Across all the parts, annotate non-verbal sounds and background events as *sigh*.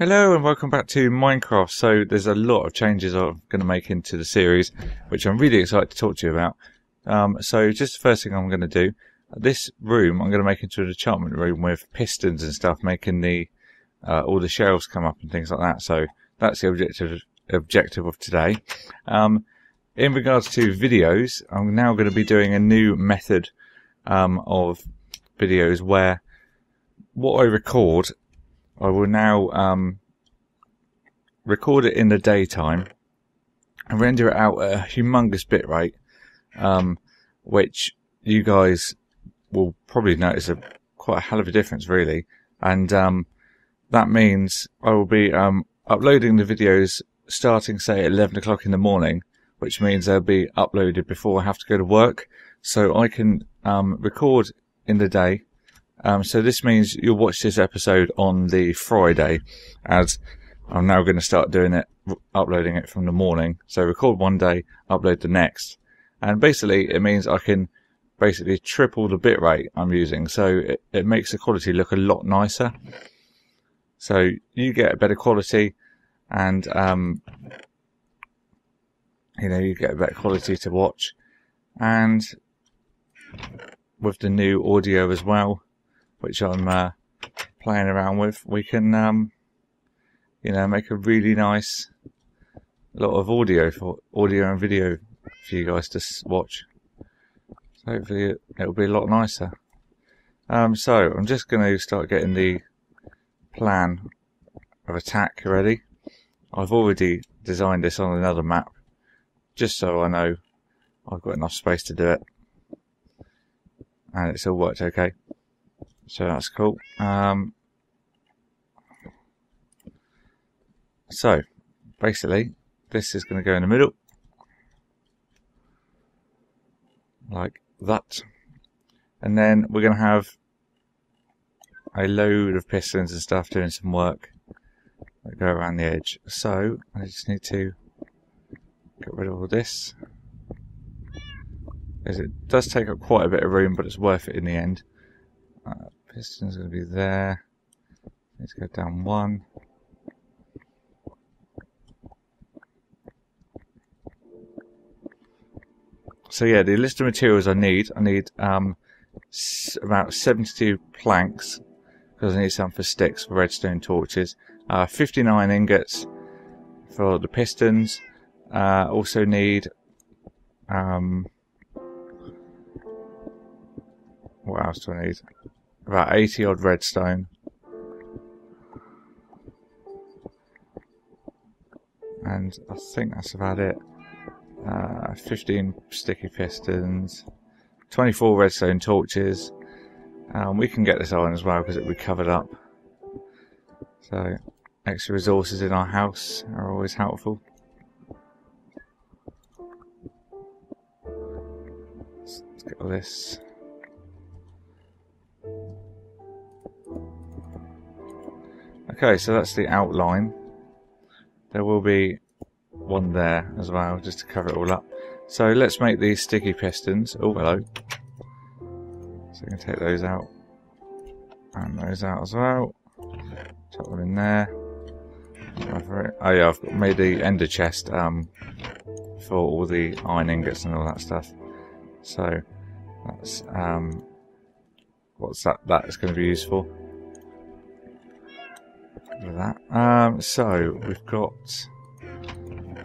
Hello and welcome back to Minecraft. So there's a lot of changes I'm going to make into the series, which I'm really excited to talk to you about. Um, so just the first thing I'm going to do, this room I'm going to make into an enchantment room with pistons and stuff, making the uh, all the shelves come up and things like that. So that's the objective objective of today. Um, in regards to videos, I'm now going to be doing a new method um, of videos where what I record I will now um, record it in the daytime and render it out at a humongous bitrate, um, which you guys will probably notice a quite a hell of a difference, really. And um, that means I will be um, uploading the videos starting, say, at 11 o'clock in the morning, which means they'll be uploaded before I have to go to work. So I can um, record in the day um, so this means you'll watch this episode on the Friday, as I'm now going to start doing it, uploading it from the morning. So record one day, upload the next, and basically it means I can basically triple the bitrate I'm using. So it, it makes the quality look a lot nicer. So you get a better quality, and um, you know you get a better quality to watch, and with the new audio as well which I'm uh, playing around with, we can, um, you know, make a really nice lot of audio for audio and video for you guys to watch. So hopefully it, it'll be a lot nicer. Um, so I'm just going to start getting the plan of attack ready. I've already designed this on another map, just so I know I've got enough space to do it. And it's all worked okay. So that's cool. Um, so, basically, this is going to go in the middle. Like that. And then we're going to have a load of pistons and stuff doing some work that go around the edge. So, I just need to get rid of all this. Because it does take up quite a bit of room, but it's worth it in the end. Uh, Piston's going to be there. Let's go down one. So yeah, the list of materials I need, I need um, about 72 planks, because I need some for sticks for redstone torches. Uh, 59 ingots for the pistons. Uh, also need um, what else do I need? About 80 odd redstone. And I think that's about it. Uh, 15 sticky pistons, 24 redstone torches. Um, we can get this iron as well because it'll be covered up. So, extra resources in our house are always helpful. Let's get all this. Okay, so that's the outline. There will be one there as well, just to cover it all up. So let's make these sticky pistons. Oh, hello. So we can take those out. And those out as well. Chuck them in there. Oh yeah, I've made the ender chest um, for all the iron ingots and all that stuff. So that's um, what's that? That is going to be useful that. Um, so we've got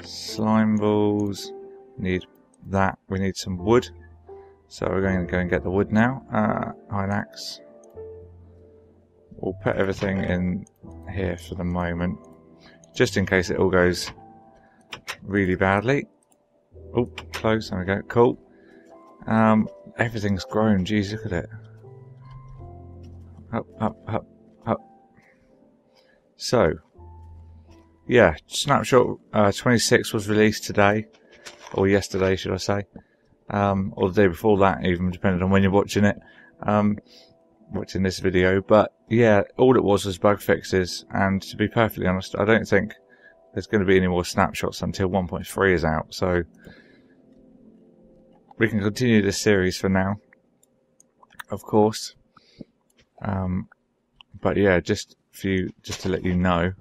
slime balls. Need that. We need some wood. So we're going to go and get the wood now. Uh, iron axe. We'll put everything in here for the moment, just in case it all goes really badly. Oh, close. There we go. Cool. Um, everything's grown. Jeez, look at it. Up, up, up. So, yeah, Snapshot uh, 26 was released today, or yesterday, should I say, um, or the day before that, even depending on when you're watching it, um, watching this video. But yeah, all it was was bug fixes, and to be perfectly honest, I don't think there's going to be any more snapshots until 1.3 is out. So we can continue this series for now, of course. Um, but yeah, just for you just to let you know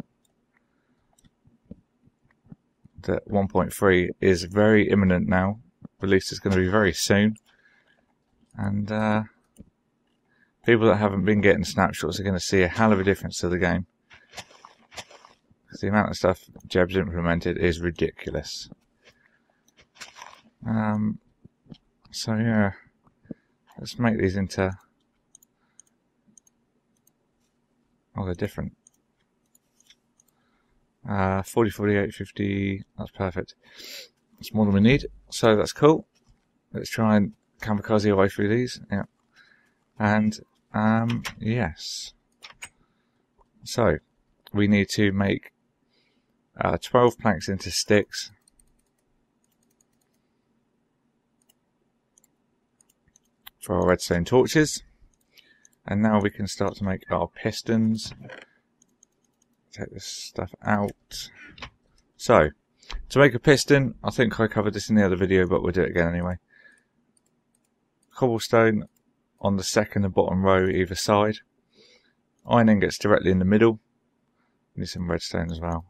that 1.3 is very imminent now. Release is going to be very soon. And uh, people that haven't been getting snapshots are going to see a hell of a difference to the game. Because the amount of stuff Jeb's implemented is ridiculous. Um, so yeah, let's make these into Oh, they're different. Uh, 40, 48, 50, that's perfect. That's more than we need, so that's cool. Let's try and kamikaze our way through these, yeah. And, um, yes. So, we need to make uh, 12 planks into sticks. For our redstone torches. And now we can start to make our pistons take this stuff out. So, to make a piston, I think I covered this in the other video, but we'll do it again anyway. Cobblestone on the second and bottom row either side. Iron ingots directly in the middle. Need some redstone as well.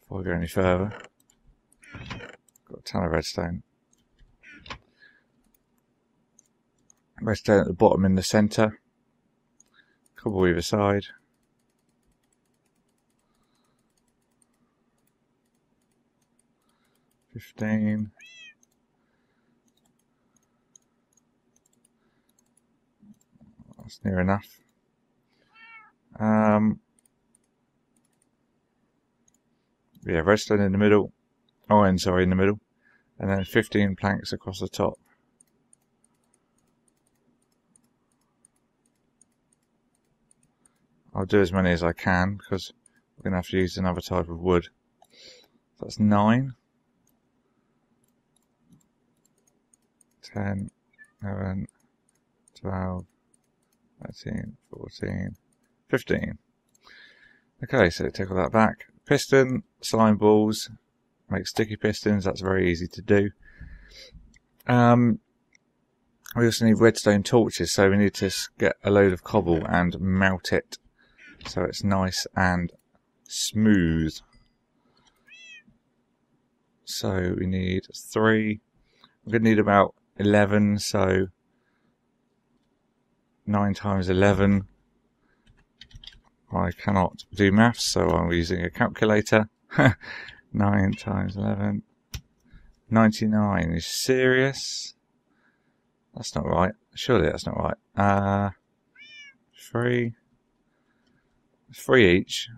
Before we go any further. Got a ton of redstone. Redstone at the bottom in the centre. Cobble either side. Fifteen. That's near enough. Um, yeah, redstone in the middle. Iron, sorry, in the middle. And then 15 planks across the top. I'll do as many as I can because we're going to have to use another type of wood. That's 9. 10, 11, 12, 13, 14, 15. Okay, so take all that back. Piston, slime balls, make sticky pistons, that's very easy to do. Um, we also need redstone torches, so we need to get a load of cobble and melt it so it's nice and smooth. So we need three. We're going to need about 11, so 9 times 11. I cannot do maths, so I'm using a calculator. *laughs* 9 times 11. 99 is serious. That's not right. Surely that's not right. Uh, 3. 3 each.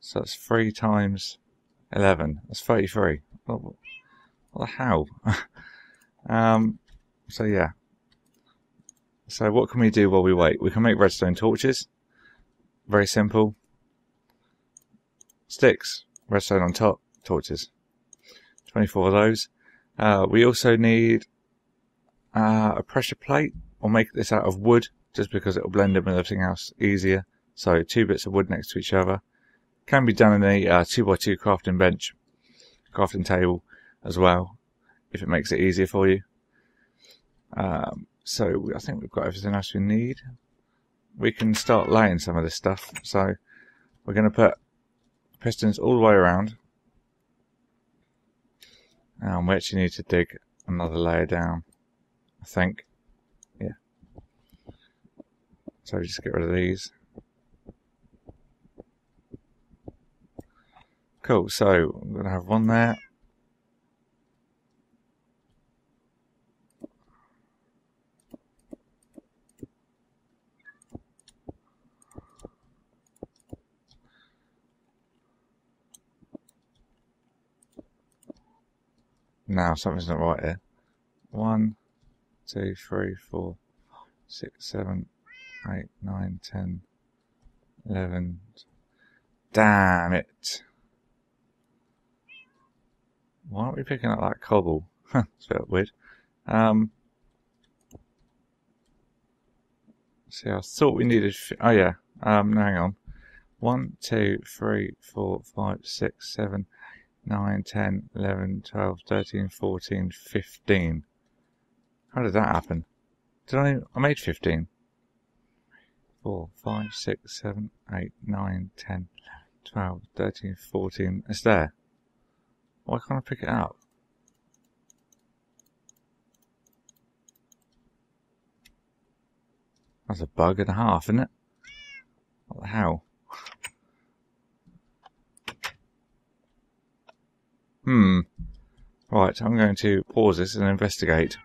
So that's 3 times 11. That's 33. What, what the hell? *laughs* Um, so yeah. So what can we do while we wait? We can make redstone torches. Very simple. Sticks. Redstone on top. Torches. 24 of those. Uh, we also need uh, a pressure plate. I'll make this out of wood just because it'll blend in with everything else easier. So two bits of wood next to each other. Can be done in a uh, 2x2 crafting bench, crafting table as well if it makes it easier for you. Um, so I think we've got everything else we need. We can start laying some of this stuff. So we're going to put pistons all the way around. And we actually need to dig another layer down. I think. Yeah. So just get rid of these. Cool, so I'm going to have one there. Now something's not right here. One, two, three, four, six, seven, eight, nine, ten, eleven. Damn it. Why aren't we picking up that cobble? *laughs* it's a bit weird. Um, see, I thought we needed. Oh yeah. Um, hang on. One, two, three, four, five, six, seven, 9, 10, 11, 12, 13, 14, 15. How did that happen? Did I, I made 15. 4, 5, 6, 7, 8, 9, 10, 12, 13, 14. It's there. Why can't I pick it up? That's a bug and a half, isn't it? What the hell? Hmm. Right, I'm going to pause this and investigate.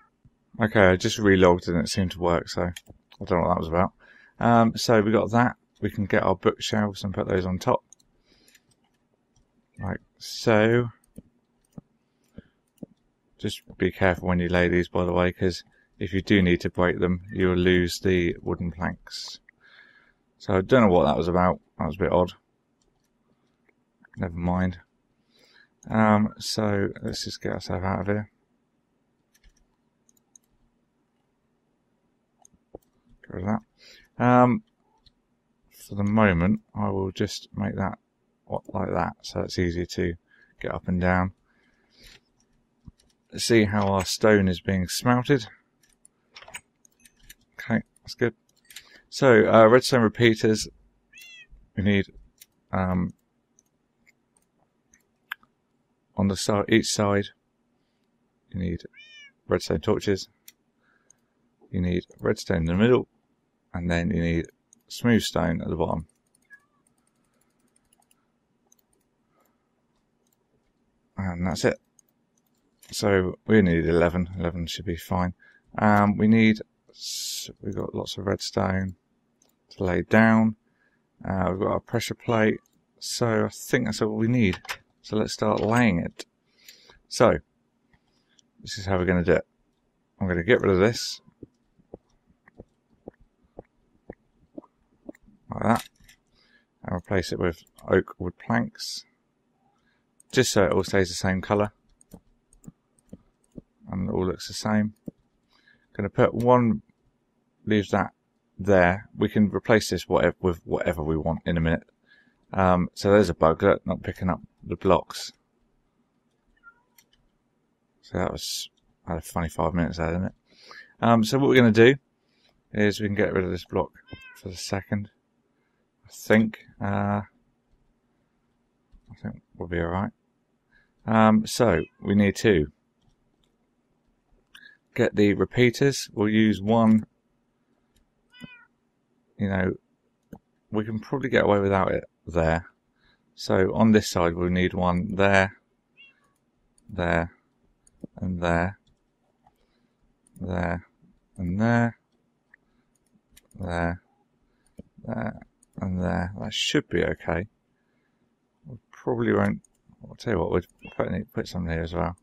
Okay, I just relogged and it seemed to work, so I don't know what that was about. Um, so we got that. We can get our bookshelves and put those on top. Like so. Just be careful when you lay these, by the way, because if you do need to break them, you'll lose the wooden planks. So I don't know what that was about. That was a bit odd. Never mind. Um, so let's just get ourselves out of here. Get rid of that. Um, for the moment, I will just make that like that, so it's easier to get up and down. See how our stone is being smelted. Okay, that's good. So, uh, redstone repeaters, we need um, on the side, each side, you need redstone torches, you need redstone in the middle, and then you need smooth stone at the bottom. And that's it. So we need 11. 11 should be fine. Um, we need, we've got lots of redstone to lay down. Uh, we've got our pressure plate. So I think that's all we need. So let's start laying it. So, this is how we're going to do it. I'm going to get rid of this. Like that. And replace it with oak wood planks. Just so it all stays the same colour and it all looks the same. Going to put one, leave that there. We can replace this whatever, with whatever we want in a minute. Um, so there's a bug, look, not picking up the blocks. So that was, had a funny five minutes there, didn't it? Um, so what we're going to do is we can get rid of this block for the second. I think, uh, I think we'll be alright. Um, so we need to get the repeaters. We'll use one, you know, we can probably get away without it there. So on this side we'll need one there, there, and there, there, and there, there, there, and there. That should be okay. We probably won't, I'll tell you what, we'll put, put some there as well.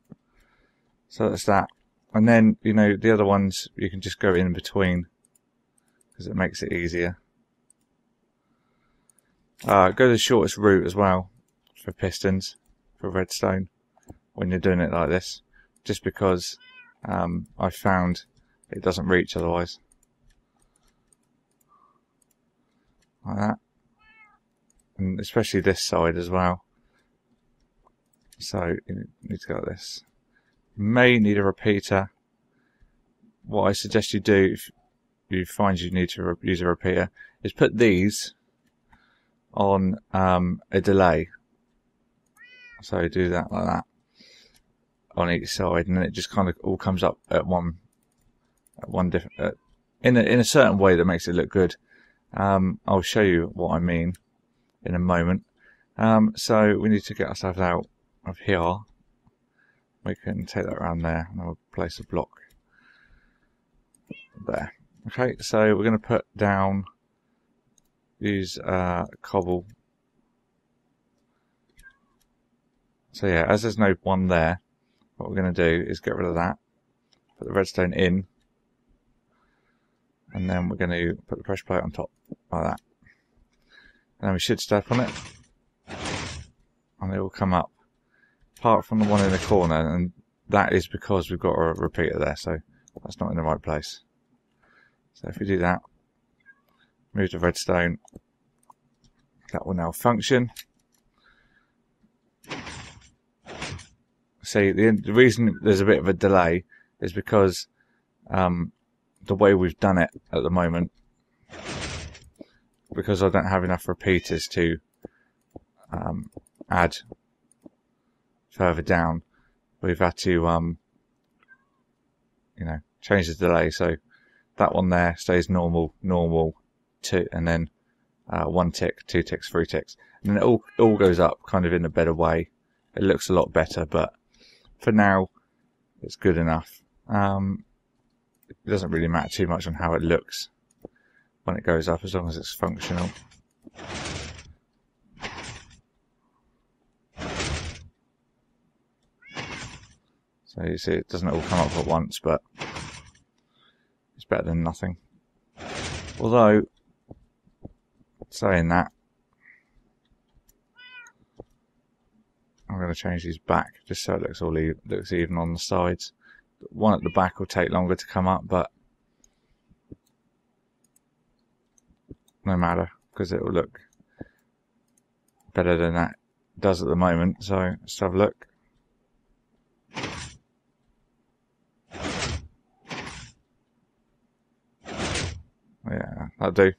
So that's that. And then, you know, the other ones you can just go in between because it makes it easier. Uh, go the shortest route as well for pistons, for redstone, when you're doing it like this. Just because um, I found it doesn't reach otherwise. Like that. And especially this side as well. So you need to go like this may need a repeater. What I suggest you do if you find you need to use a repeater is put these on um, a delay. So do that like that on each side, and then it just kind of all comes up at one, at one different, uh, in a, in a certain way that makes it look good. Um, I'll show you what I mean in a moment. Um, so we need to get ourselves out of here we can take that around there and we'll place a block there. Okay, so we're going to put down, use uh, cobble. So yeah, as there's no one there, what we're going to do is get rid of that, put the redstone in, and then we're going to put the pressure plate on top, like that. And then we should step on it, and it will come up apart from the one in the corner, and that is because we've got a repeater there, so that's not in the right place. So if we do that, move the redstone, that will now function. See, the, the reason there's a bit of a delay is because um, the way we've done it at the moment, because I don't have enough repeaters to um, add further down, we've had to, um, you know, change the delay. So that one there stays normal, normal, two, and then uh, one tick, two ticks, three ticks, and then it all all goes up kind of in a better way. It looks a lot better, but for now, it's good enough. Um, it doesn't really matter too much on how it looks when it goes up, as long as it's functional. So you see it doesn't all come up at once, but it's better than nothing. Although, saying that, I'm going to change these back just so it looks all e looks even on the sides. One at the back will take longer to come up, but no matter because it will look better than that does at the moment. So let's have a look. Yeah, that'll do.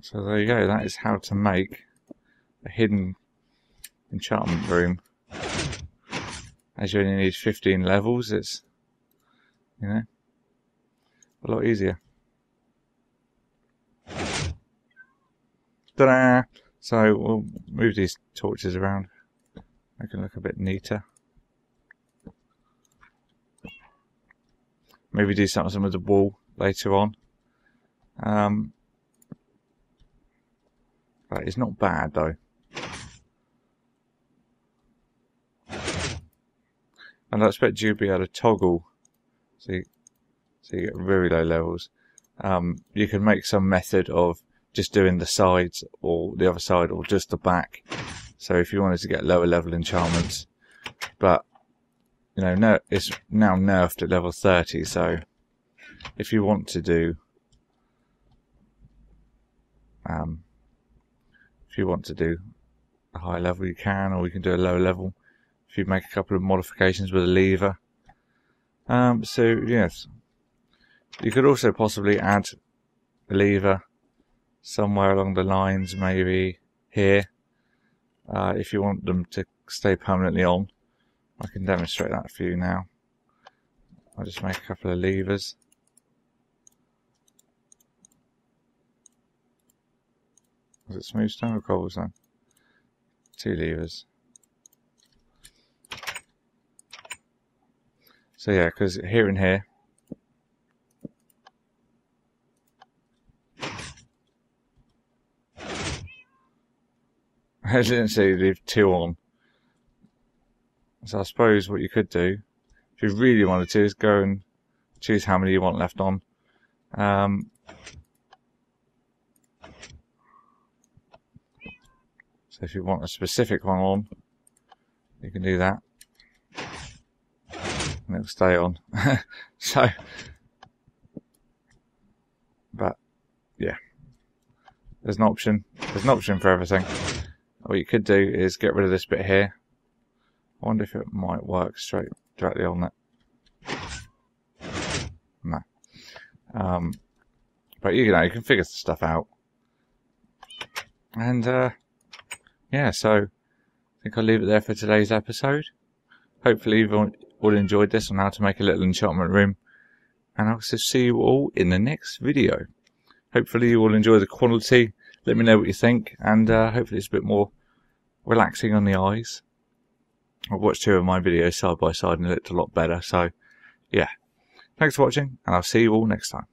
So there you go, that is how to make a hidden enchantment room. As you only need 15 levels, it's, you know, a lot easier. Ta-da! So we'll move these torches around, make it look a bit neater. Maybe do something with the wall later on. Um, but it's not bad though. And I expect you to be able to toggle so you, so you get very low levels. Um, you can make some method of just doing the sides or the other side or just the back. So if you wanted to get lower level enchantments, but you know, no, it's now nerfed at level 30, so if you want to do um, if you want to do a high level you can or you can do a low level. If you make a couple of modifications with a lever. Um, so yes. You could also possibly add a lever somewhere along the lines maybe here uh, if you want them to stay permanently on. I can demonstrate that for you now. I'll just make a couple of levers Was it smooth stone or cobblestone? Two levers. So yeah, because here and here, *laughs* I didn't say leave two on. So I suppose what you could do, if you really wanted to, is go and choose how many you want left on. Um, If you want a specific one on, you can do that. And it'll stay on. *laughs* so, but, yeah. There's an option. There's an option for everything. What you could do is get rid of this bit here. I wonder if it might work straight directly on it. No. Um, but you know, you can figure stuff out. And, uh, yeah, so I think I'll leave it there for today's episode. Hopefully you've all enjoyed this on how to make a little enchantment room. And I'll see you all in the next video. Hopefully you all enjoy the quality. Let me know what you think. And uh, hopefully it's a bit more relaxing on the eyes. I've watched two of my videos side by side and it looked a lot better. So, yeah. Thanks for watching, and I'll see you all next time.